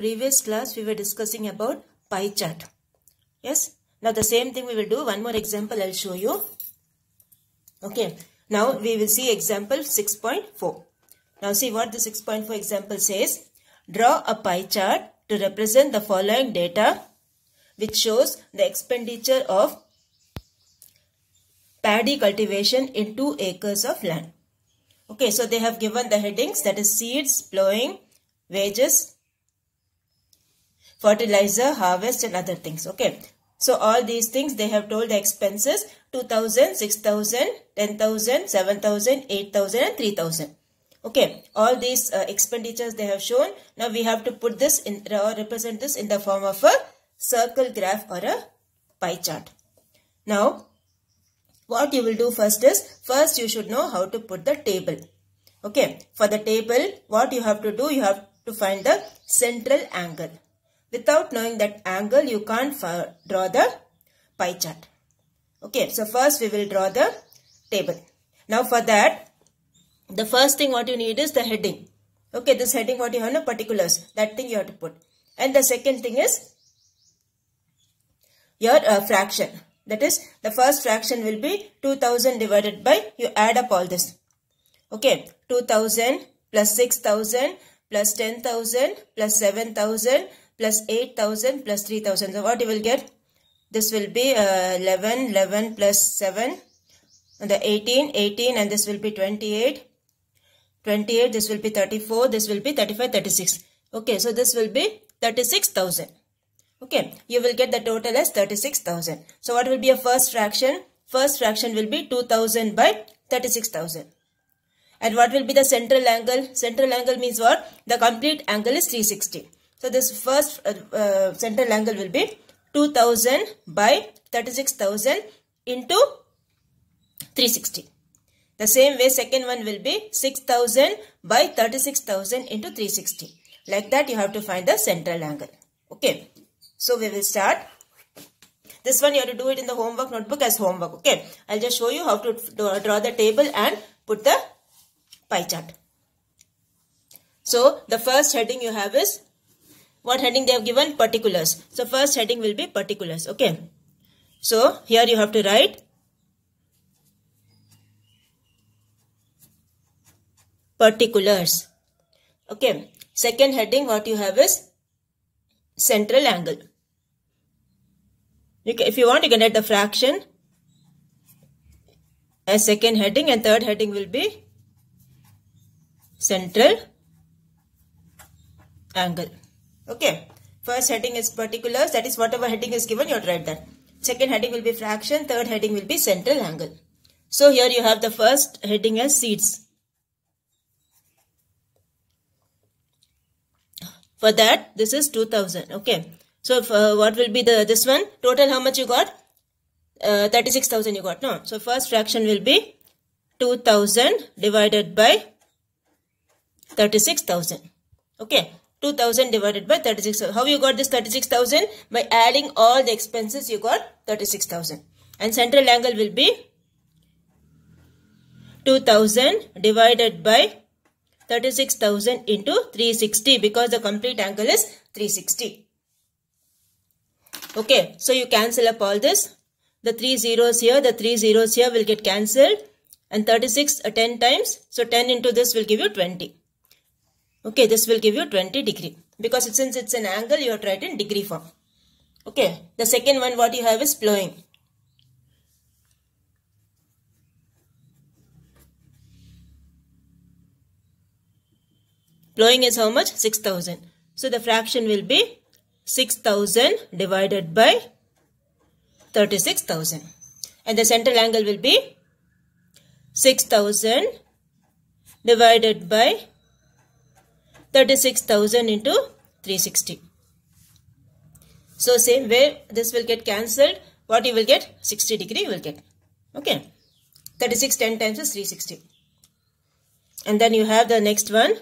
previous class we were discussing about pie chart. Yes. Now the same thing we will do. One more example I'll show you. Okay. Now we will see example 6.4. Now see what the 6.4 example says. Draw a pie chart to represent the following data which shows the expenditure of paddy cultivation in 2 acres of land. Okay, so they have given the headings that is seeds, plowing, wages, fertilizer, harvest and other things. Okay, so all these things they have told the expenses 2000, 6000, 10,000, 7,000, 8,000 and 3,000. Okay, all these uh, expenditures they have shown. Now we have to put this in or represent this in the form of a circle graph or a pie chart. Now what you will do first is, first you should know how to put the table. Okay, for the table, what you have to do, you have to find the central angle. Without knowing that angle, you can't draw the pie chart. Okay, so first we will draw the table. Now for that, the first thing what you need is the heading. Okay, this heading what you have no particulars. That thing you have to put. And the second thing is your uh, fraction. That is, the first fraction will be 2000 divided by, you add up all this. Okay, 2000 plus 6000 plus 10,000 plus 7,000 plus 8,000 plus 3,000. So what you will get? This will be uh, 11, 11 plus 7, and the 18, 18 and this will be 28. 28, this will be 34, this will be 35, 36. Okay, so this will be 36,000. Okay, you will get the total as 36,000. So what will be your first fraction? First fraction will be 2000 by 36,000. And what will be the central angle? Central angle means what? The complete angle is 360. So this first uh, uh, central angle will be 2000 by 36,000 into 360. The same way second one will be 6000 by 36,000 into 360. Like that you have to find the central angle. Okay. So we will start. This one you have to do it in the homework notebook as homework. Okay. I'll just show you how to draw the table and put the pie chart. So the first heading you have is what heading they have given particulars. So first heading will be particulars. Okay. So here you have to write particulars. Okay. Second heading what you have is central angle. You can, if you want, you can add the fraction as second heading and third heading will be central angle. Okay. First heading is particulars. That is whatever heading is given, you have to write that. Second heading will be fraction. Third heading will be central angle. So here you have the first heading as seeds. For that, this is 2000. Okay. So uh, what will be the this one? Total how much you got? Uh, 36,000 you got. No. So first fraction will be 2000 divided by 36,000. Okay. 2000 divided by 36,000. How you got this 36,000? By adding all the expenses you got 36,000. And central angle will be 2000 divided by 36,000 into 360 because the complete angle is 360. Okay, so you cancel up all this. The three zeros here, the three zeros here will get cancelled. And 36 uh, 10 times. So 10 into this will give you 20. Okay, this will give you 20 degree. Because since it's an angle, you have to write in degree form. Okay, the second one what you have is plowing. Plowing is how much? 6000. So the fraction will be 6000 divided by 36,000. And the central angle will be 6000 divided by 36,000 into 360. So same way this will get cancelled. What you will get? 60 degree you will get. Okay. 36 10 times is 360. And then you have the next one.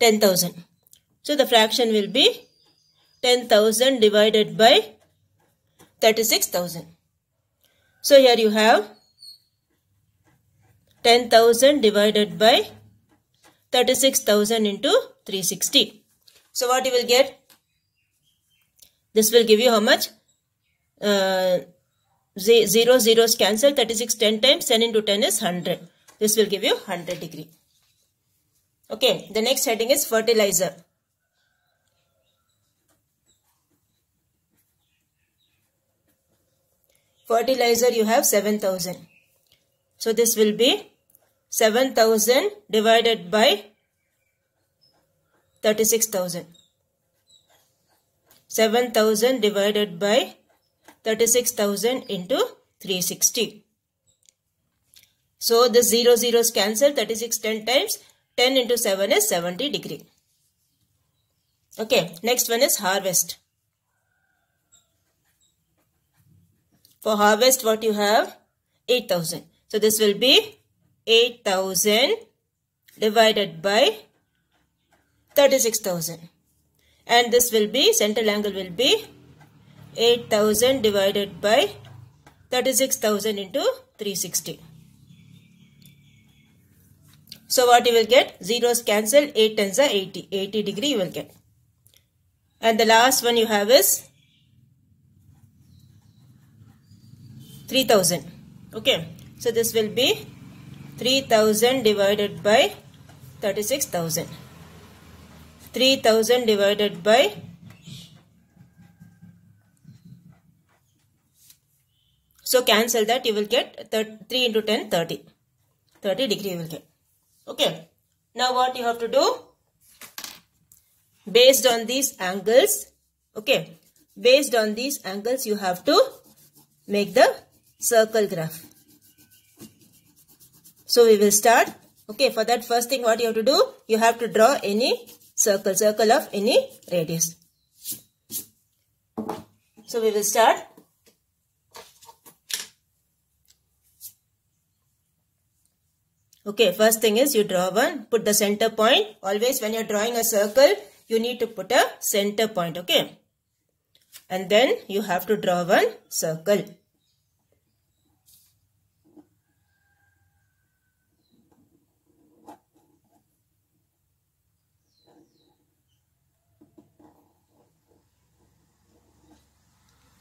10,000. So the fraction will be 10,000 divided by 36,000. So here you have 10,000 divided by 36,000 into 360. So what you will get? This will give you how much? Uh, 0 zeros cancel 36 10 times 10 into 10 is 100. This will give you 100 degree. Okay, the next heading is fertilizer. Fertilizer you have 7000. So this will be 7000 divided by 36,000. 7000 divided by 36,000 into 360. So the 0 zeros cancel 36 10 times 10 into 7 is 70 degree. Okay, next one is harvest. For harvest what you have? 8000. So this will be 8000 divided by 36,000. And this will be, central angle will be 8000 divided by 36,000 into 360. So what you will get? Zeros cancel, 8 tens are 80. 80 degree you will get. And the last one you have is 3000. Okay. So this will be 3000 divided by 36,000. 3000 divided by So cancel that you will get 3 into 10 30. 30 degree you will get. Okay. Now what you have to do? Based on these angles. Okay. Based on these angles you have to make the circle graph. So we will start. Okay, for that first thing what you have to do, you have to draw any circle, circle of any radius. So we will start. Okay, first thing is you draw one, put the center point. Always when you're drawing a circle, you need to put a center point, okay? And then you have to draw one circle.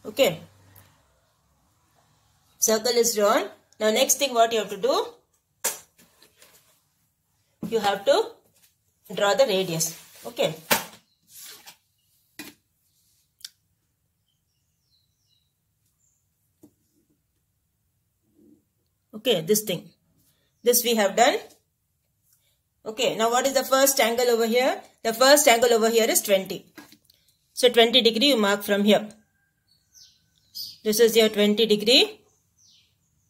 Okay. Circle is drawn. Now next thing what you have to do? You have to draw the radius. Okay. Okay, this thing. This we have done. Okay, now what is the first angle over here? The first angle over here is 20. So 20 degree you mark from here. This is your 20 degree.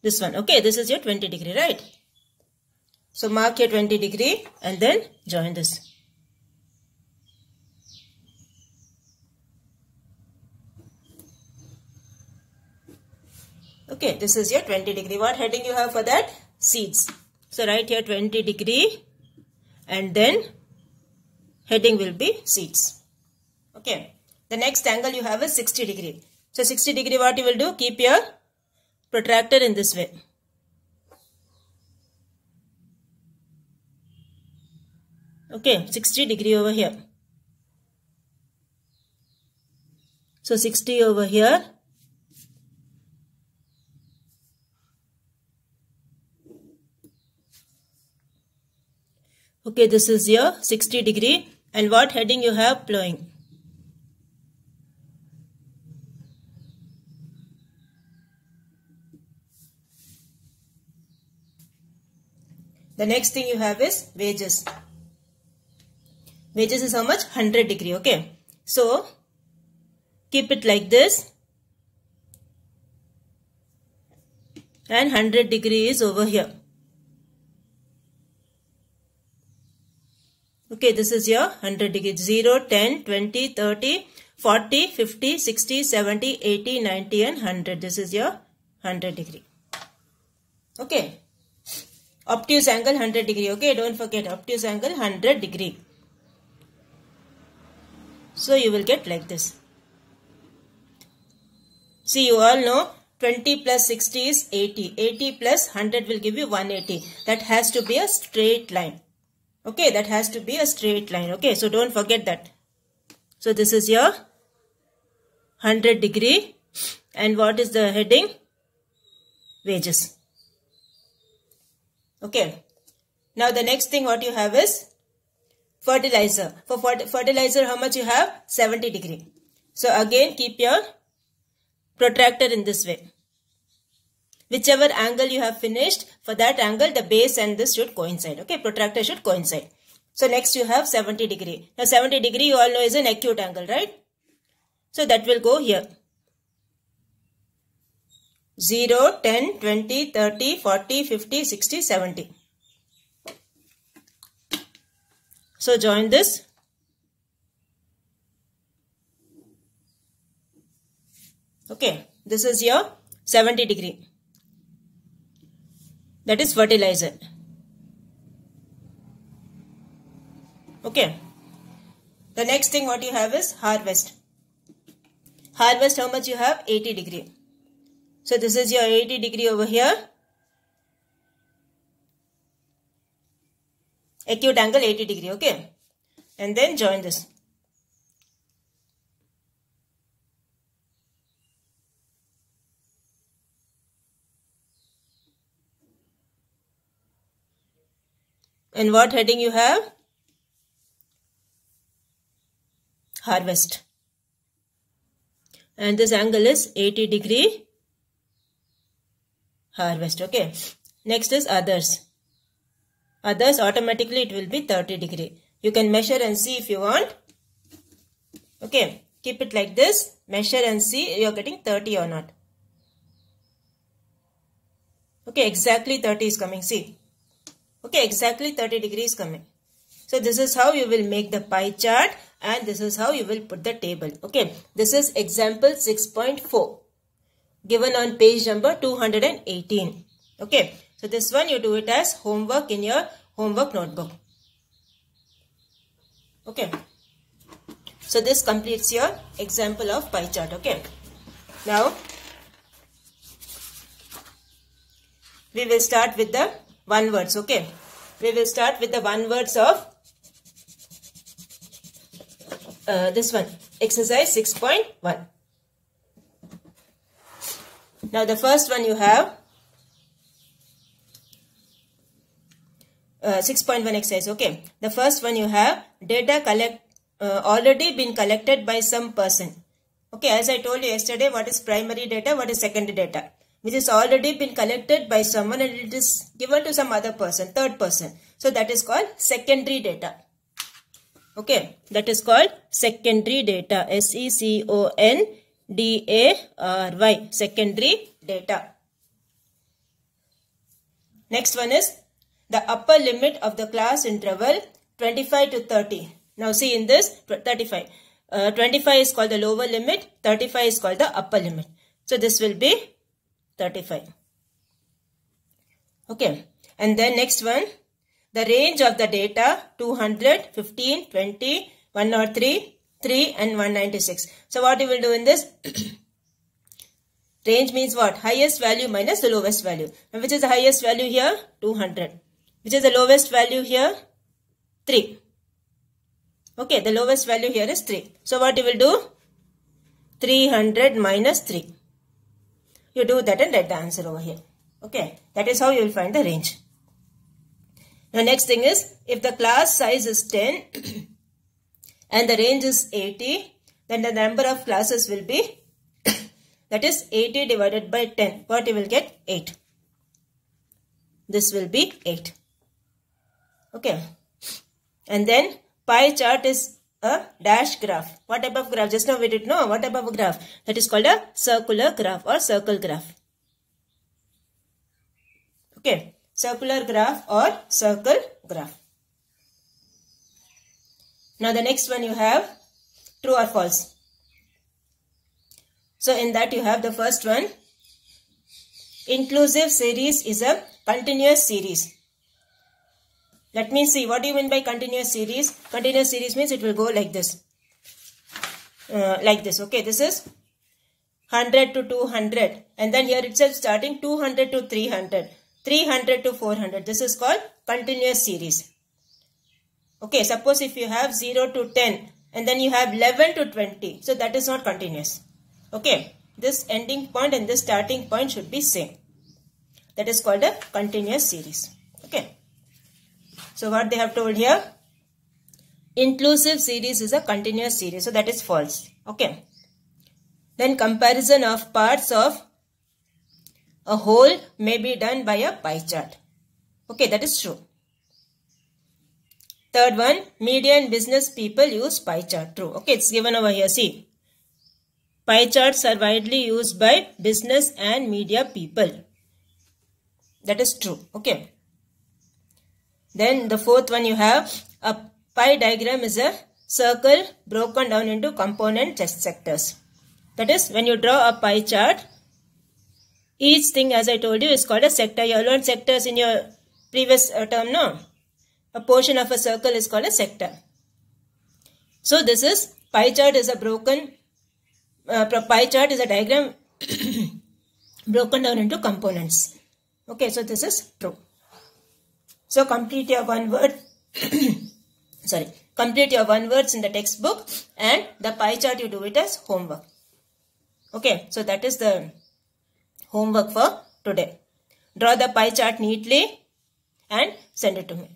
This one. Okay, this is your 20 degree, right? So mark your 20 degree and then join this. Okay, this is your 20 degree. What heading you have for that? Seeds. So write here 20 degree and then heading will be seeds. Okay. The next angle you have is 60 degree. So 60 degree what you will do? Keep your protractor in this way. Okay, 60 degree over here. So 60 over here. Okay, this is your 60 degree. And what heading you have? Plowing. The next thing you have is wages. Wages is how much? 100 degree. Okay. So, keep it like this. And 100 degree is over here. Okay, this is your 100 degree. 0, 10, 20, 30, 40, 50, 60, 70, 80, 90 and 100. This is your 100 degree. Okay. Obtuse angle 100 degree. Okay, don't forget obtuse angle 100 degree. So you will get like this. See you all know 20 plus 60 is 80. 80 plus 100 will give you 180. That has to be a straight line. Okay, that has to be a straight line. Okay, so don't forget that. So this is your 100 degree and what is the heading? Wages. Okay. Now the next thing what you have is fertilizer. For fertilizer how much you have? 70 degree. So again keep your protractor in this way. Whichever angle you have finished, for that angle the base and this should coincide. Okay, protractor should coincide. So next you have 70 degree. Now 70 degree you all know is an acute angle, right? So that will go here. 0, 10, 20, 30, 40, 50, 60, 70. So join this. Okay, this is your 70 degree. That is fertilizer. Okay. The next thing what you have is harvest. Harvest how much you have? 80 degree. So this is your 80 degree over here. Acute angle 80 degree. Okay. And then join this. And what heading you have? Harvest. And this angle is 80 degree harvest. Okay. Next is others. Others automatically it will be 30 degree. You can measure and see if you want. Okay. Keep it like this. Measure and see you are getting 30 or not. Okay. Exactly 30 is coming. See. Okay, exactly 30 degrees coming. So this is how you will make the pie chart and this is how you will put the table. Okay, this is example 6.4 given on page number 218. Okay, so this one you do it as homework in your homework notebook. Okay, so this completes your example of pie chart. Okay, now we will start with the one words okay we will start with the one words of uh, this one exercise 6.1 now the first one you have uh, 6.1 exercise okay the first one you have data collect uh, already been collected by some person okay as i told you yesterday what is primary data what is secondary data which has already been collected by someone and it is given to some other person, third person. So that is called secondary data. Okay, that is called secondary data. S-E-C-O-N-D-A-R-Y. Secondary data. Next one is the upper limit of the class interval 25 to 30. Now see in this 35. Uh, 25 is called the lower limit, 35 is called the upper limit. So this will be 35. Okay. And then next one, the range of the data 200, 15, 20, 103, 3 and 196. So what you will do in this? range means what? Highest value minus the lowest value. And which is the highest value here? 200. Which is the lowest value here? 3. Okay, the lowest value here is 3. So what you will do? 300 minus 3. You do that and write the answer over here. Okay. That is how you will find the range. Now next thing is, if the class size is 10 and the range is 80, then the number of classes will be, that is 80 divided by 10. What you will get? 8. This will be 8. Okay. And then pie chart is a dash graph. What type of graph? Just now we did know what type of graph. That is called a circular graph or circle graph. Okay, circular graph or circle graph. Now the next one you have true or false. So in that you have the first one. Inclusive series is a continuous series. Let me see. What do you mean by continuous series? Continuous series means it will go like this. Uh, like this. Okay, this is 100 to 200. And then here itself starting 200 to 300. 300 to 400. This is called continuous series. Okay, suppose if you have 0 to 10 and then you have 11 to 20. So that is not continuous. Okay, this ending point and this starting point should be same. That is called a continuous series. Okay. So what they have told here? Inclusive series is a continuous series. So that is false. Okay. Then comparison of parts of a whole may be done by a pie chart. Okay, that is true. Third one, media and business people use pie chart. True. Okay, it's given over here. See, pie charts are widely used by business and media people. That is true. Okay. Then the fourth one you have a pie diagram is a circle broken down into component test sectors. That is when you draw a pie chart, each thing as I told you is called a sector. You learned sectors in your previous uh, term, no? A portion of a circle is called a sector. So this is pie chart is a broken, uh, pie chart is a diagram broken down into components. Okay, so this is true. So complete your one word, sorry, complete your one words in the textbook and the pie chart you do it as homework. Okay, so that is the homework for today. Draw the pie chart neatly and send it to me.